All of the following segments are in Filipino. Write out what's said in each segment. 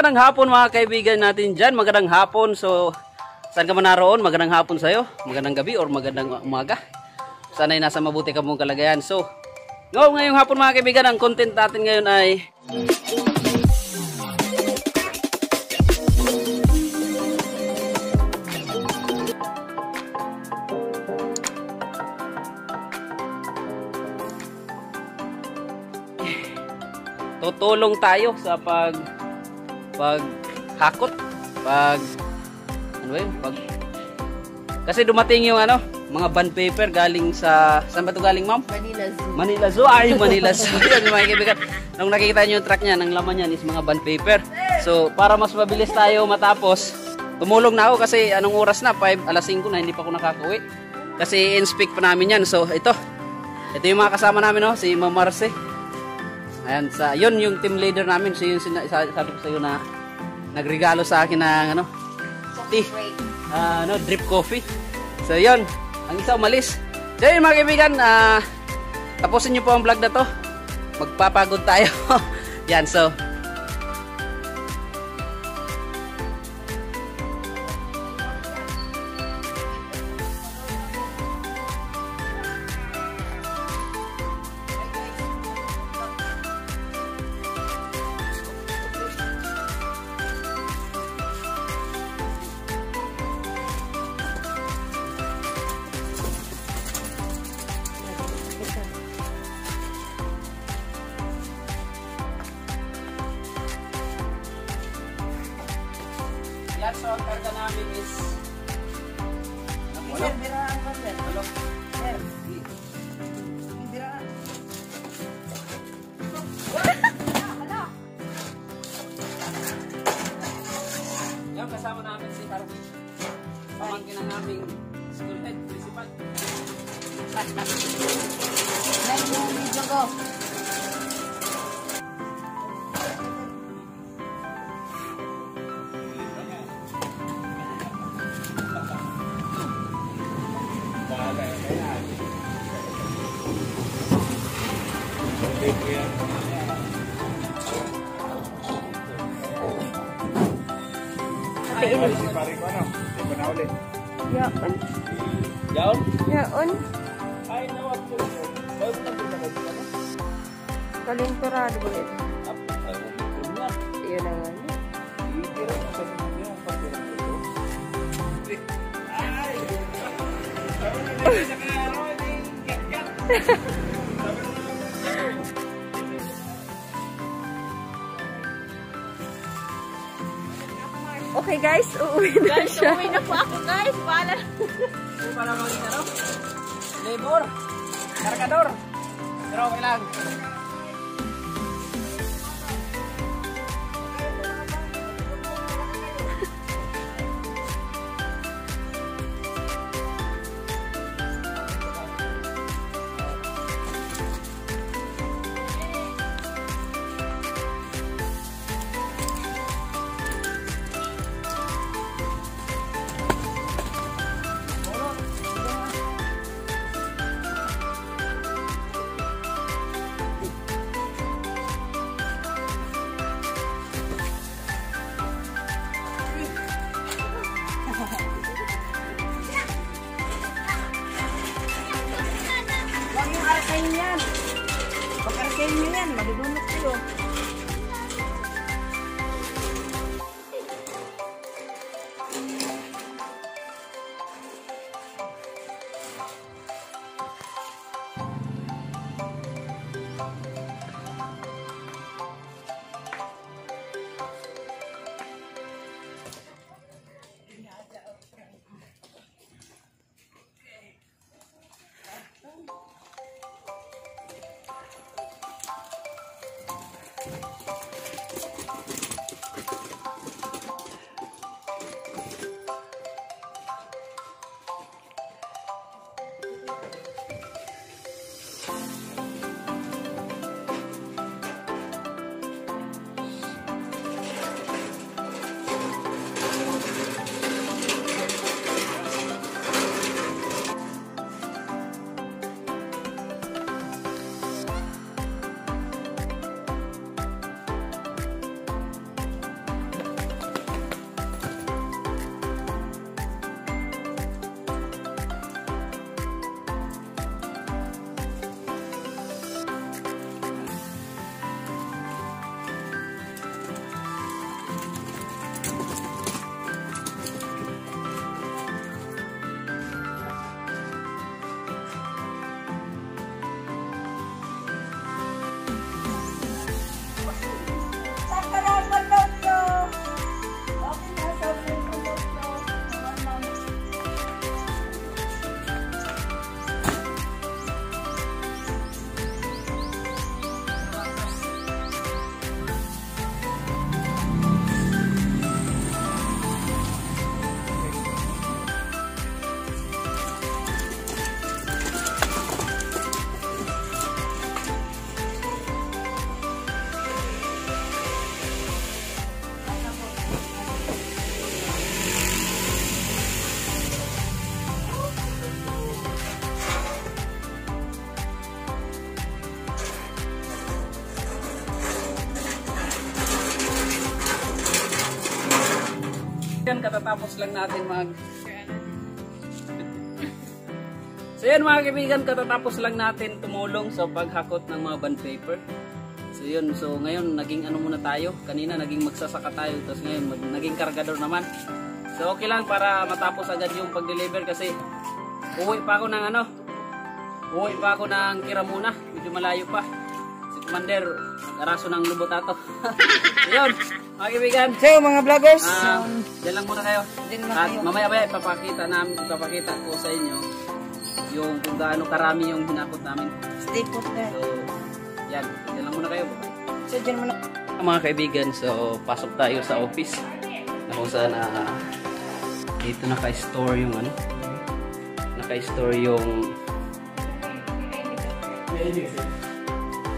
magandang hapon mga kaibigan natin dyan. Magandang hapon. So, saan ka man naroon? Magandang hapon sa'yo. Magandang gabi or magandang umaga. Sana'y nasa mabuti ka mong kalagayan. So, no, ngayong hapon mga kaibigan, ang content natin ngayon ay... Tutulong tayo sa pag pag hakot, pag ano yun? Pag kasi dumating yung ano, mga bond paper galing sa saan ba 'to galing, ma'am? Manila Zoo. Manila Zoo. Ay, Manila Zoo. Yan, mga kaibigan. Nung nakikita nyo yung truck niya, ang laman niyan is mga bond paper. So, para mas mabilis tayo matapos, tumulong na ako kasi anong oras na? 5, alas 5 na, hindi pa ako nakakauwi. Kasi inspect pa namin yan. So, ito. Ito yung mga kasama namin, no? si Ma'am Marce. Ayan, sa, yun yung team leader namin. So, yun sina, sabi ko sa iyo na nagregalo sa akin ng ano, tea. Ah, ano, drip coffee. So, yun. Ang isa umalis. So, yun mga kaibigan, ah, tapusin niyo po ang vlog na to. Magpapagod tayo. Yan, so. Yan, so ang karga namin is... Walo. Walo. Yan, kasama namin si Harvey. Pamangkin ng aming school head, principal. Like yung video ko. Si pare ko ano, hindi ko na ulit. Yaon. Yaon? Yaon. Ay, nawag po. Bago na po na ano? Kalinturado ba ito? Up. Yun na nga. Tira mo sa mga yung pagkira ko ito. Okay guys, uuwi na siya. Uwi na po ako guys. Wala. Hindi pa naman yung ano? Labor. Kargador. Pero okay lang. Arkayin yan. Pag arkayin nyo yan, madudunot kayo. Kaibigan, katatapos lang natin mag... So yun mga kaibigan, katatapos lang natin tumulong sa paghakot ng mga bond paper. So yun, so ngayon naging ano muna tayo. Kanina naging magsasaka tayo, tapos ngayon mag- naging kargador naman. So okay lang para matapos agad yung pag-deliver kasi uwi pa ako ng ano, uwi pa ako ng Kiramuna, medyo malayo pa. Commander, nag-araso ng lubot ato. so yun, mga kaibigan, So, mga vloggers, um, dyan lang muna kayo. At kayo. mamaya ba ipapakita namin, ipapakita ko sa inyo yung kung gaano karami yung hinakot namin. stay put there. So, yan. Dyan lang muna kayo. So, dyan mo na. Mga kaibigan, so pasok tayo sa office na kung saan ah, dito naka-store yung ano naka-store yung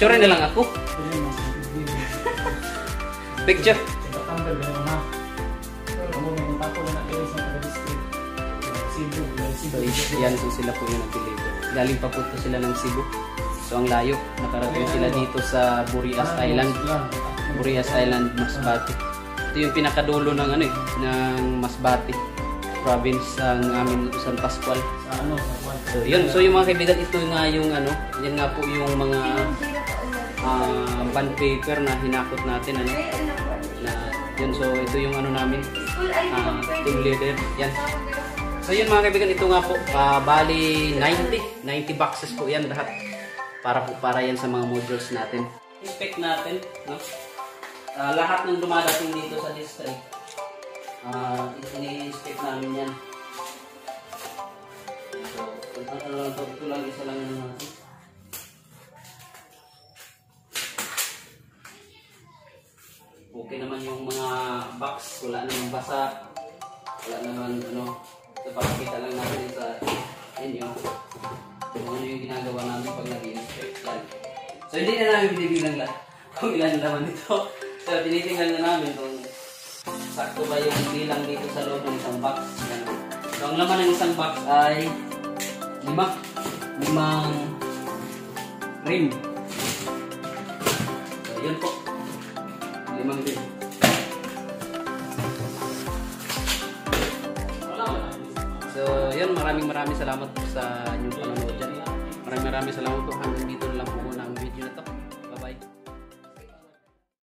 Picture na lang ako. Picture. So, yan so sila po yung nag-deliver. Galing pa po to sila ng Cebu. So, ang layo. Nakarating sila dito sa Burias Island. Burias Island, Masbate. Ito yung pinakadulo ng ano eh, ng Masbate province ang amin San Pascual. So, yun. So, yung mga kaibigan, ito nga yung ano, yan nga po yung mga ah, bond paper na hinakot natin. Ano, na, yun. So, ito yung ano namin, ah, team leader. Yan. So, yun mga kaibigan, ito nga po, ah, bali 90. 90 boxes po yan lahat. Para po, para yan sa mga modules natin. Inspect natin, no? Ah, lahat ng dumadating dito sa district. Ah, ini-inspect namin yan. So, ito ano lang to, ito lang isa lang yung Okay naman yung mga box, wala naman basa, wala naman ano, ito papakita lang natin sa inyo kung ano yung ginagawa namin pag nag-inspect. So hindi na namin binibilang lahat kung ilan laman ito. So tinitingnan na namin kung sakto ba yung bilang dito sa loob ng isang box. So ang laman ng isang box ay lima. Limang rim. So yun po. Limang rim. So, yun, maraming maraming salamat po sa inyong panonood dyan. Maraming maraming salamat po hanggang dito